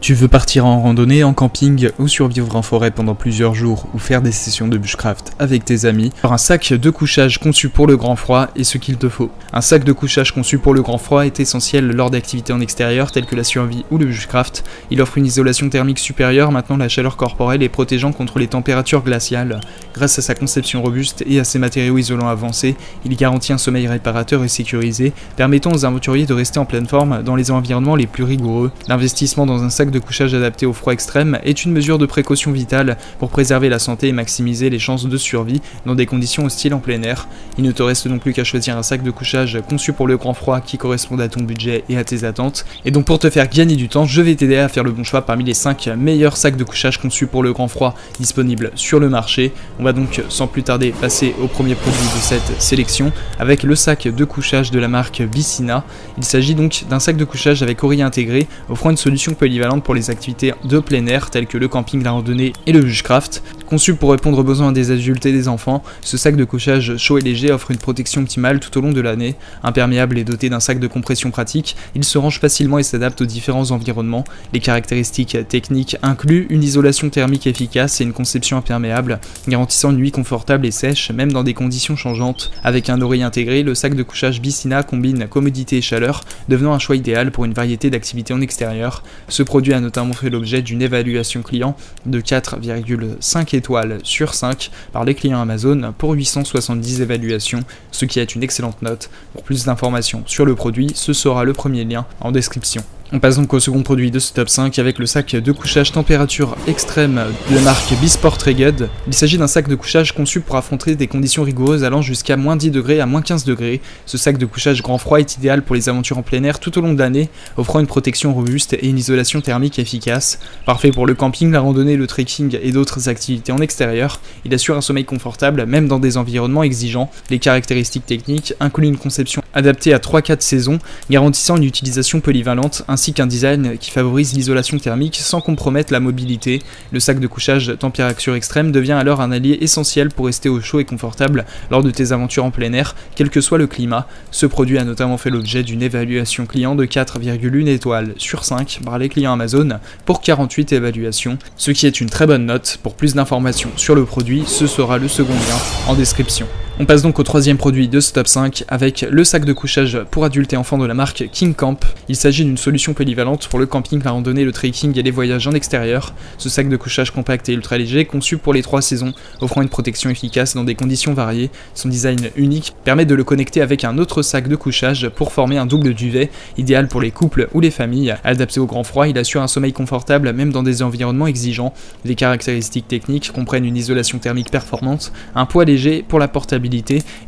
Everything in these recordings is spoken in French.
Tu veux partir en randonnée, en camping ou survivre en forêt pendant plusieurs jours ou faire des sessions de bushcraft avec tes amis Alors un sac de couchage conçu pour le grand froid est ce qu'il te faut. Un sac de couchage conçu pour le grand froid est essentiel lors d'activités en extérieur telles que la survie ou le bushcraft. Il offre une isolation thermique supérieure maintenant la chaleur corporelle et protégeant contre les températures glaciales. Grâce à sa conception robuste et à ses matériaux isolants avancés, il garantit un sommeil réparateur et sécurisé, permettant aux aventuriers de rester en pleine forme dans les environnements les plus rigoureux. L'investissement dans un sac de couchage adapté au froid extrême est une mesure de précaution vitale pour préserver la santé et maximiser les chances de survie dans des conditions hostiles en plein air. Il ne te reste non plus qu'à choisir un sac de couchage conçu pour le grand froid qui corresponde à ton budget et à tes attentes. Et donc pour te faire gagner du temps, je vais t'aider à faire le bon choix parmi les 5 meilleurs sacs de couchage conçus pour le grand froid disponibles sur le marché. On va donc sans plus tarder passer au premier produit de cette sélection avec le sac de couchage de la marque Vicina. Il s'agit donc d'un sac de couchage avec oreiller intégré offrant une solution polyvalente pour les activités de plein air telles que le camping, la randonnée et le bushcraft. Conçu pour répondre aux besoins des adultes et des enfants, ce sac de couchage chaud et léger offre une protection optimale tout au long de l'année. Imperméable et doté d'un sac de compression pratique, il se range facilement et s'adapte aux différents environnements. Les caractéristiques techniques incluent une isolation thermique efficace et une conception imperméable, garantissant une nuit confortable et sèche même dans des conditions changeantes. Avec un oreiller intégré, le sac de couchage Bicina combine commodité et chaleur, devenant un choix idéal pour une variété d'activités en extérieur. Ce produit a notamment fait l'objet d'une évaluation client de 4,5 étoiles sur 5 par les clients Amazon pour 870 évaluations, ce qui est une excellente note. Pour plus d'informations sur le produit, ce sera le premier lien en description. On passe donc au second produit de ce top 5 avec le sac de couchage température extrême de la marque Bisport Rugged. Il s'agit d'un sac de couchage conçu pour affronter des conditions rigoureuses allant jusqu'à moins 10 degrés à moins 15 degrés. Ce sac de couchage grand froid est idéal pour les aventures en plein air tout au long de l'année, offrant une protection robuste et une isolation thermique efficace. Parfait pour le camping, la randonnée, le trekking et d'autres activités en extérieur, il assure un sommeil confortable même dans des environnements exigeants. Les caractéristiques techniques incluent une conception adaptée à 3-4 saisons, garantissant une utilisation polyvalente ainsi qu'un design qui favorise l'isolation thermique sans compromettre la mobilité. Le sac de couchage température extrême devient alors un allié essentiel pour rester au chaud et confortable lors de tes aventures en plein air, quel que soit le climat. Ce produit a notamment fait l'objet d'une évaluation client de 4,1 étoiles sur 5 par les clients Amazon pour 48 évaluations, ce qui est une très bonne note. Pour plus d'informations sur le produit, ce sera le second lien en description. On passe donc au troisième produit de ce top 5 avec le sac de couchage pour adultes et enfants de la marque King Camp. Il s'agit d'une solution polyvalente pour le camping, la randonnée, le trekking et les voyages en extérieur. Ce sac de couchage compact et ultra léger, conçu pour les trois saisons, offrant une protection efficace dans des conditions variées. Son design unique permet de le connecter avec un autre sac de couchage pour former un double duvet, idéal pour les couples ou les familles. Adapté au grand froid, il assure un sommeil confortable même dans des environnements exigeants. Les caractéristiques techniques comprennent une isolation thermique performante, un poids léger pour la portabilité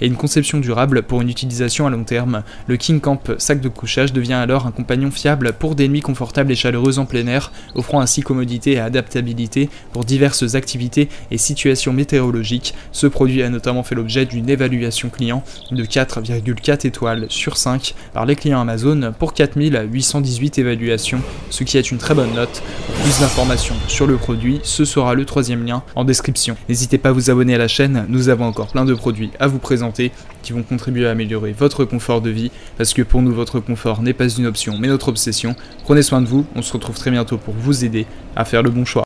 et une conception durable pour une utilisation à long terme. Le King Camp sac de couchage devient alors un compagnon fiable pour des nuits confortables et chaleureuses en plein air, offrant ainsi commodité et adaptabilité pour diverses activités et situations météorologiques. Ce produit a notamment fait l'objet d'une évaluation client de 4,4 étoiles sur 5 par les clients Amazon pour 4818 évaluations, ce qui est une très bonne note. Pour plus d'informations sur le produit, ce sera le troisième lien en description. N'hésitez pas à vous abonner à la chaîne, nous avons encore plein de produits à vous présenter qui vont contribuer à améliorer votre confort de vie parce que pour nous votre confort n'est pas une option mais notre obsession. Prenez soin de vous, on se retrouve très bientôt pour vous aider à faire le bon choix.